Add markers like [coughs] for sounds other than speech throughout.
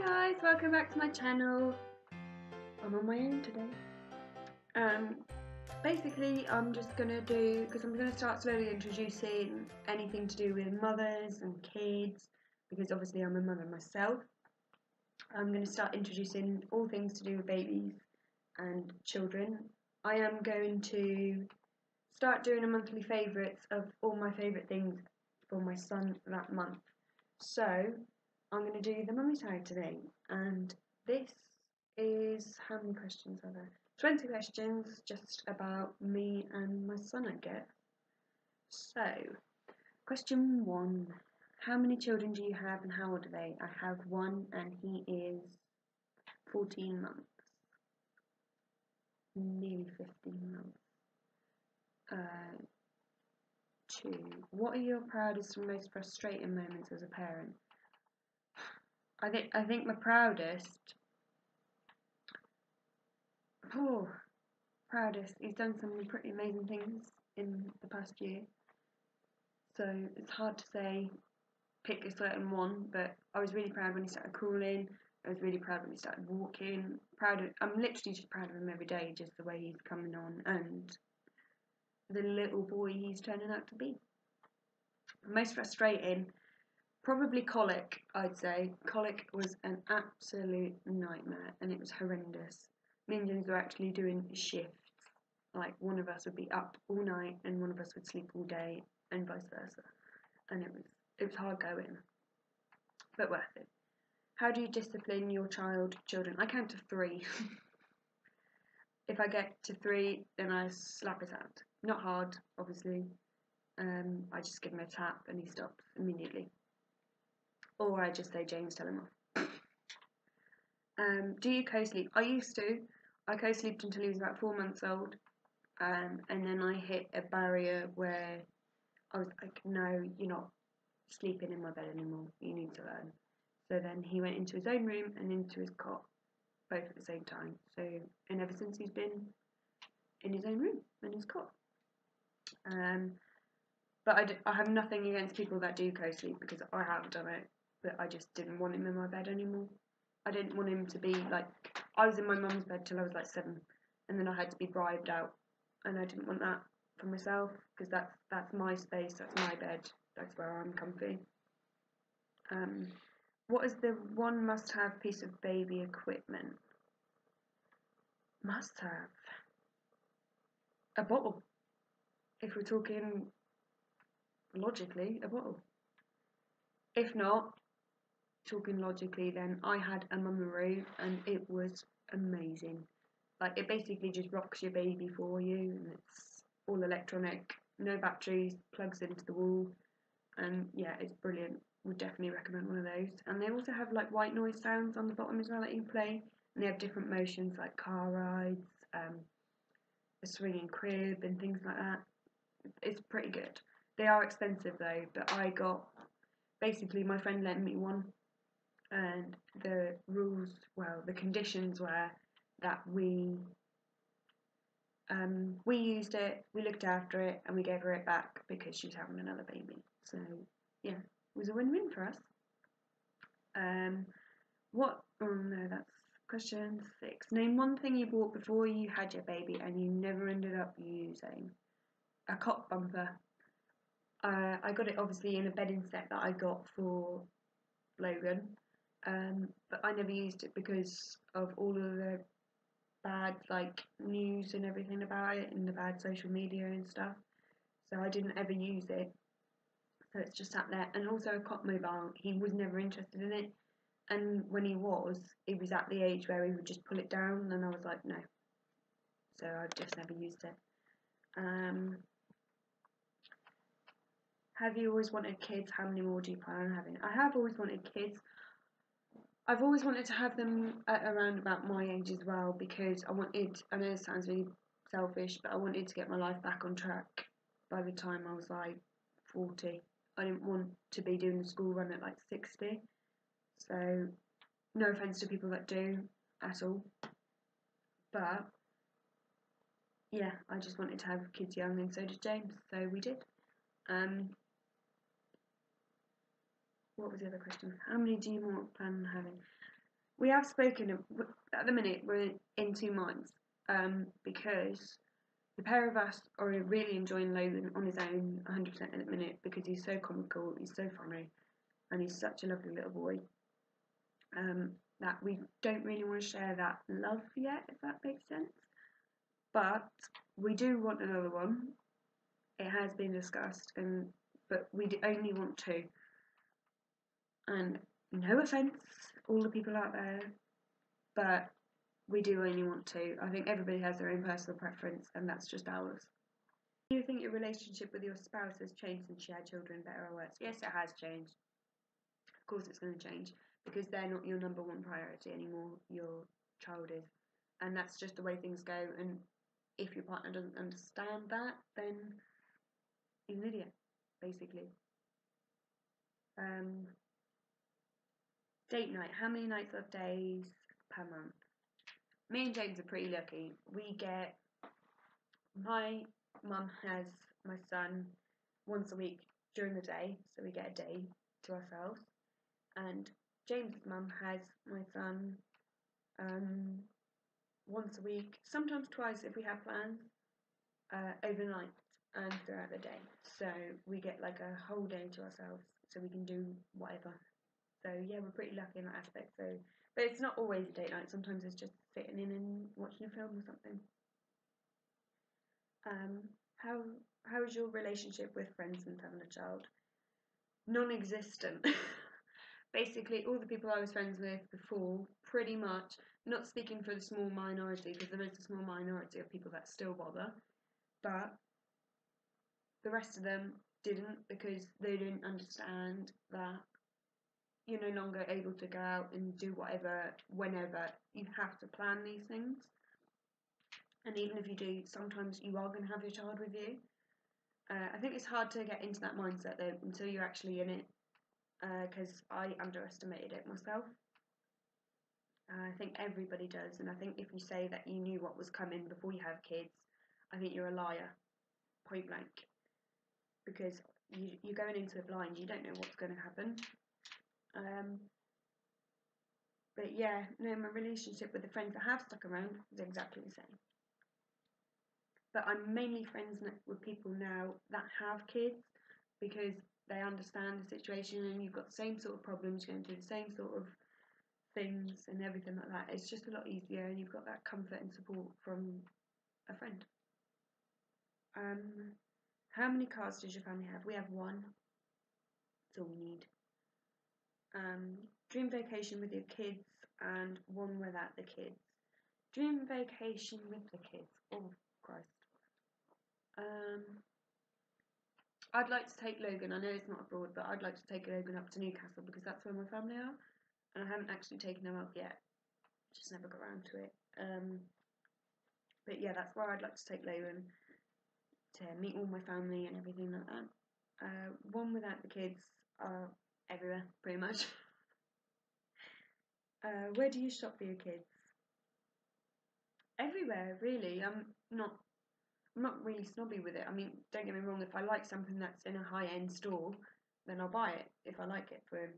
Hi guys, welcome back to my channel. I'm on my own today. Um, basically I'm just gonna do, because I'm gonna start slowly introducing anything to do with mothers and kids, because obviously I'm a mother myself. I'm gonna start introducing all things to do with babies and children. I am going to start doing a monthly favourites of all my favourite things for my son that month. So I'm going to do the mummy side today, and this is how many questions are there? 20 questions just about me and my son, I get. So, question one How many children do you have and how old are they? I have one, and he is 14 months, nearly 15 months. Uh, two. What are your proudest and most frustrating moments as a parent? I think I think my proudest. Oh, proudest. He's done some pretty amazing things in the past year. So it's hard to say pick a certain one, but I was really proud when he started crawling. I was really proud when he started walking. Proud of, I'm literally just proud of him every day, just the way he's coming on and the little boy he's turning out to be. Most frustrating Probably colic, I'd say. Colic was an absolute nightmare and it was horrendous. Me and James were actually doing shifts. Like one of us would be up all night and one of us would sleep all day and vice versa. And it was it was hard going. But worth it. How do you discipline your child children? I count to three. [laughs] if I get to three, then I slap his hand. Not hard, obviously. Um, I just give him a tap and he stops immediately or I just say James, tell him off. [coughs] Um, do you co-sleep? I used to. I co-sleeped until he was about four months old, um, and then I hit a barrier where I was like, no, you're not sleeping in my bed anymore. You need to learn. So then he went into his own room and into his cot, both at the same time. So and ever since he's been in his own room and his cot. Um, but I, d- I have nothing against people that do co-sleep because I have done it but I just didn't want him in my bed anymore. I didn't want him to be like I was in my mum's bed till I was like seven, and then I had to be bribed out, and I didn't want that for myself because that's that's my space, that's my bed, that's where I'm comfy. Um, what is the one must-have piece of baby equipment? Must-have a bottle. If we're talking logically, a bottle. If not, talking logically, then I had a MamaRoo and it was amazing. Like it basically just rocks your baby for you, and it's all electronic, no batteries, plugs into the wall, and yeah, it's brilliant. Would definitely recommend one of those. And they also have like white noise sounds on the bottom as well that you play, and they have different motions like car rides, um, a swinging crib, and things like that. It's pretty good. They are expensive though, but I got basically my friend lent me one and the rules, well, the conditions were that we um, we used it, we looked after it, and we gave her it back because she was having another baby. So yeah, it was a win-win for us. Um, what? Oh no, that's question six. Name one thing you bought before you had your baby and you never ended up using. A cot bumper. Uh, I got it obviously in a bedding set that I got for Logan um, but I never used it because of all of the bad like news and everything about it and the bad social media and stuff. So I didn't ever use it. So it's just sat there. And also a cot mobile, he was never interested in it. And when he was, he was at the age where he would just pull it down, and I was like, no. So I've just never used it. Um, have you always wanted kids? How many more do you plan on having? I have always wanted kids. I've always wanted to have them at around about my age as well because I wanted, I know it sounds really selfish, but I wanted to get my life back on track by the time I was like 40. I didn't want to be doing the school run at like 60. So, no offence to people that do at all. But, yeah, I just wanted to have kids young and so did James, so we did. Um, what was the other question? How many do you plan on having? we have spoken at the minute. We're in two minds um, because the pair of us are really enjoying Logan on his own 100% at the minute because he's so comical, he's so funny, and he's such a lovely little boy. Um, that we don't really want to share that love yet, if that makes sense. But we do want another one. It has been discussed, and but we only want two. And no offense, all the people out there, but we do only want to. I think everybody has their own personal preference, and that's just ours. Do you think your relationship with your spouse has changed since you had children, better or worse? Yes, it has changed. Of course, it's going to change because they're not your number one priority anymore. Your child is, and that's just the way things go. And if your partner doesn't understand that, then he's an idiot, basically. Um, date night. How many nights or days per month? Me and James are pretty lucky. We get my mum has my son once a week during the day, so we get a day to ourselves. And James's mum has my son um, once a week, sometimes twice if we have plans, uh, overnight and throughout the day. So we get like a whole day to ourselves, so we can do whatever. So yeah, we're pretty lucky in that aspect. So, but it's not always a date night. Sometimes it's just sitting in and watching a film or something. Um, how how is your relationship with friends since having a child? Non-existent. [laughs] Basically, all the people I was friends with before, pretty much, not speaking for the small minority, because there is a small minority of people that still bother, but the rest of them didn't because they didn't understand that you're no longer able to go out and do whatever whenever. You have to plan these things. And even if you do, sometimes you are going to have your child with you. Uh, I think it's hard to get into that mindset though until you're actually in it, because uh, I underestimated it myself. Uh, I think everybody does, and I think if you say that you knew what was coming before you have kids, I think you're a liar, point blank. Because you, you're going into it blind, you don't know what's going to happen. Um, but yeah, no, my relationship with the friends that have stuck around is exactly the same. But I'm mainly friends with people now that have kids because they understand the situation and you've got the same sort of problems, you're going through the same sort of things and everything like that. It's just a lot easier and you've got that comfort and support from a friend. Um, how many cars does your family have? We have one. That's all we need um, dream vacation with your kids and one without the kids. Dream vacation with the kids. Oh Christ. Um, I'd like to take Logan. I know it's not abroad, but I'd like to take Logan up to Newcastle because that's where my family are, and I haven't actually taken him up yet. Just never got around to it. Um, but yeah, that's where I'd like to take Logan to meet all my family and everything like that. Uh, one without the kids. Uh, everywhere, pretty much. [laughs] Uh, where do you shop for your kids? Everywhere, really. I'm not. I'm not really snobby with it. I mean, don't get me wrong. If I like something that's in a high-end store, then I'll buy it if I like it for him.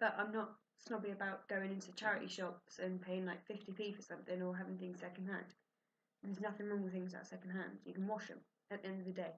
But I'm not snobby about going into charity shops and paying like 50p for something or having things second-hand. There's nothing wrong with things that are second-hand. You can wash them at the end of the day,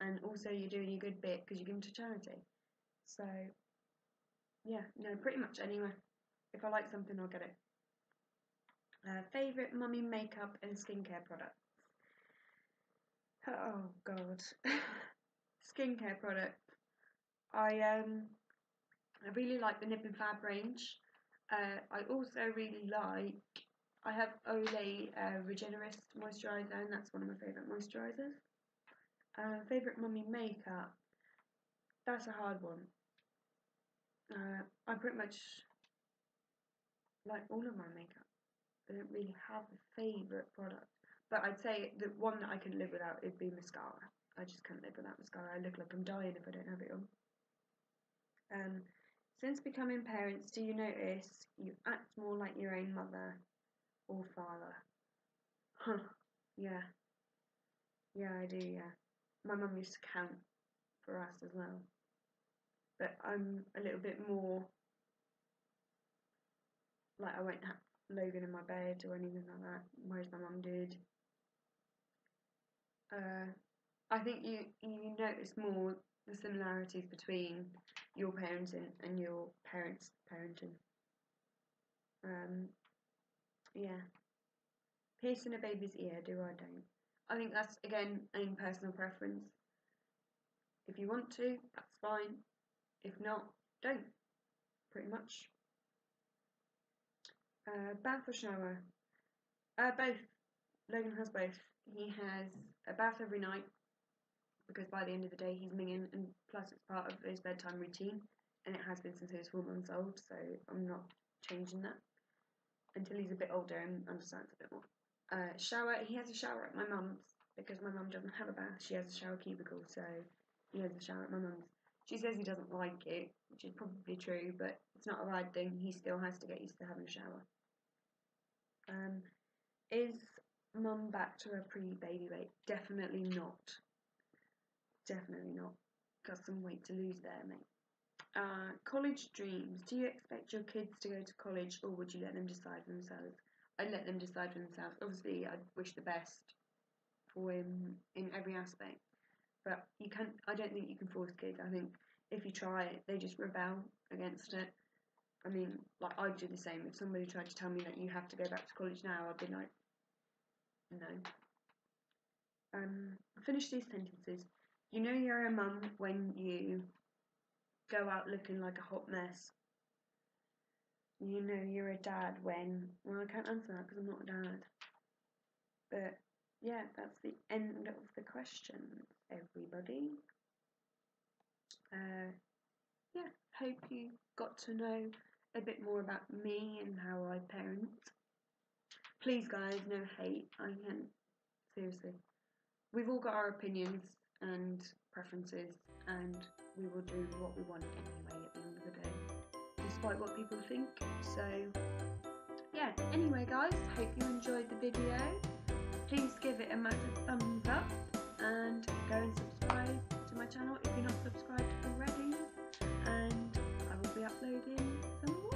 and also you're doing a good bit because you give them to charity. So, yeah, no, pretty much anywhere. If I like something, I'll get it. Uh, favorite mummy makeup and skincare products? Oh God, [laughs] skincare product. I um, I really like the Nip and Fab range. Uh, I also really like. I have Olay uh, Regenerist moisturizer, and that's one of my favorite moisturizers. Uh, favorite mummy makeup. That's a hard one. Uh, I pretty much like all of my makeup. I don't really have a favourite product. But I'd say the one that I can live without would be mascara. I just can't live without mascara. I look like I'm dying if I don't have it on. Um, since becoming parents, do you notice you act more like your own mother or father? Huh. Yeah. Yeah, I do, yeah. My mum used to count for us as well but I'm a little bit more like I won't have Logan in my bed or anything like that, whereas my mum did. Uh, I think you you notice more the similarities between your parenting and your parents' parenting. Um, yeah. Piercing a baby's ear, do or don't? I think that's again a personal preference. If you want to, that's fine. If not, don't. Pretty much. Uh, bath or shower? Uh, both. Logan has both. He has a bath every night because by the end of the day he's minging, and plus it's part of his bedtime routine, and it has been since he was four months old, so I'm not changing that until he's a bit older and understands a bit more. Uh, shower, he has a shower at my mum's because my mum doesn't have a bath. She has a shower cubicle, so he has a shower at my mum's. She says he doesn't like it, which is probably true, but it's not a bad thing. He still has to get used to having a shower. Um, is mum back to her pre-baby weight? Definitely not. Definitely not. Got some weight to lose there, mate. Uh, college dreams. Do you expect your kids to go to college, or would you let them decide for themselves? I'd let them decide for themselves. Obviously, I'd wish the best for him in every aspect, but you can't. I don't think you can force kids. I think if you try it, they just rebel against it. I mean, like I'd do the same. If somebody tried to tell me that you have to go back to college now, I'd be like, no. Um, finish these sentences. You know you're a mum when you go out looking like a hot mess. You know you're a dad when. Well, I can't answer that because I'm not a dad. But yeah, that's the end of the question, everybody. Uh, yeah, hope you got to know a bit more about me and how I parent. Please, guys, no hate. I can seriously. We've all got our opinions and preferences, and we will do what we want anyway at the end of the day, despite what people think. So, yeah, anyway, guys, hope you enjoyed the video. Please give it a massive thumbs up and go and subscribe to my channel if you're not subscribed already. And I will be uploading some more.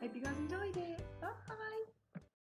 Hope you guys enjoyed it. Bye!